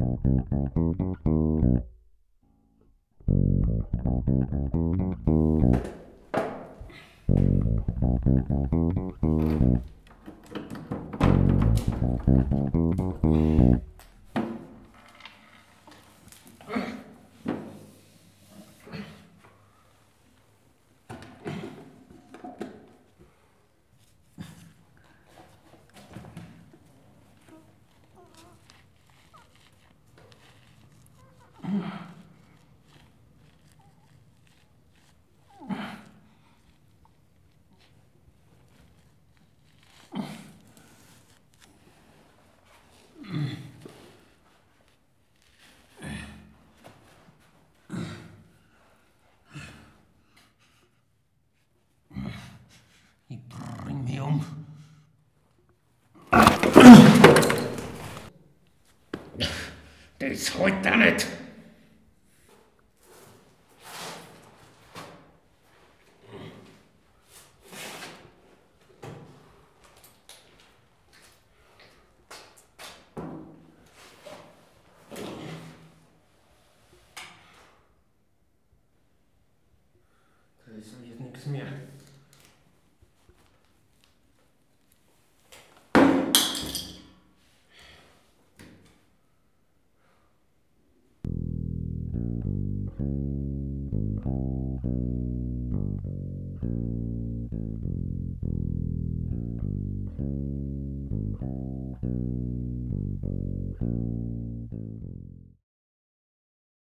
Mm-hmm. Das halt da nicht. Das ist nichts mehr.